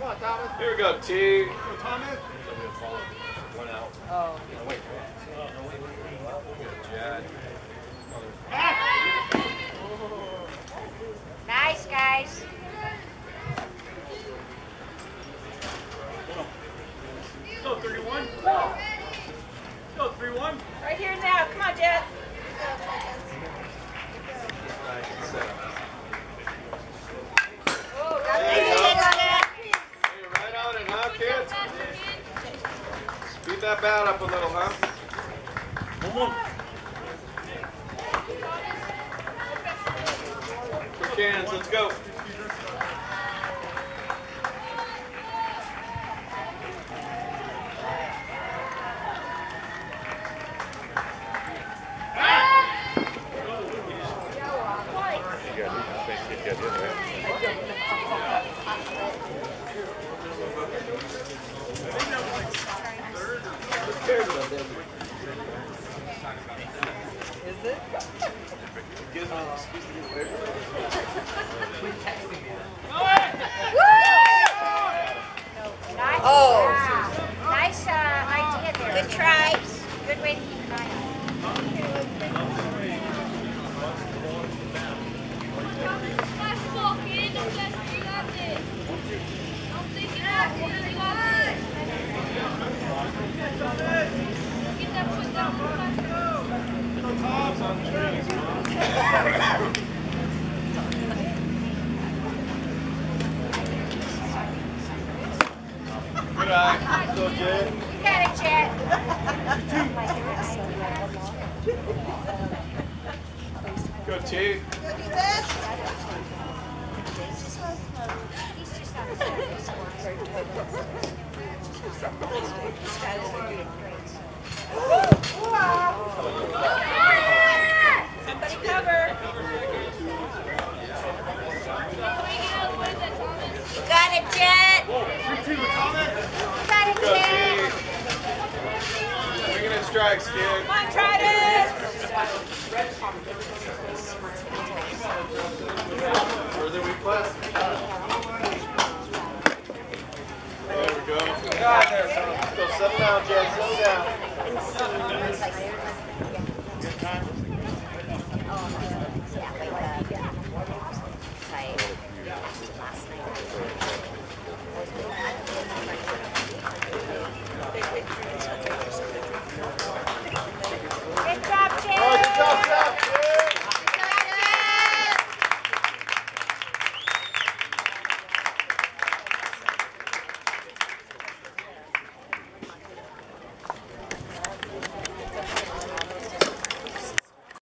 Here we go, T. Go, Thomas. One out. Oh. No, wait. No, wait. Good, Jad. Nice, guys. Go, 31. Go, 3 1. Right here now. Come on, Jet. Oh, got There you it. go. Got it. Hey, right huh, kids? Speed that bat up a little, huh? Come Quick hands, let's go. Good try. Good way to keep an eye. Good eye. So good. Got it, Go, T. He's just on. Somebody cover. You got it, Jet. You got it, Jet. T. It in strikes, kid. Come on, Travis. Further we press. There we go. God, there. Go, settle down, Jet. Settle down.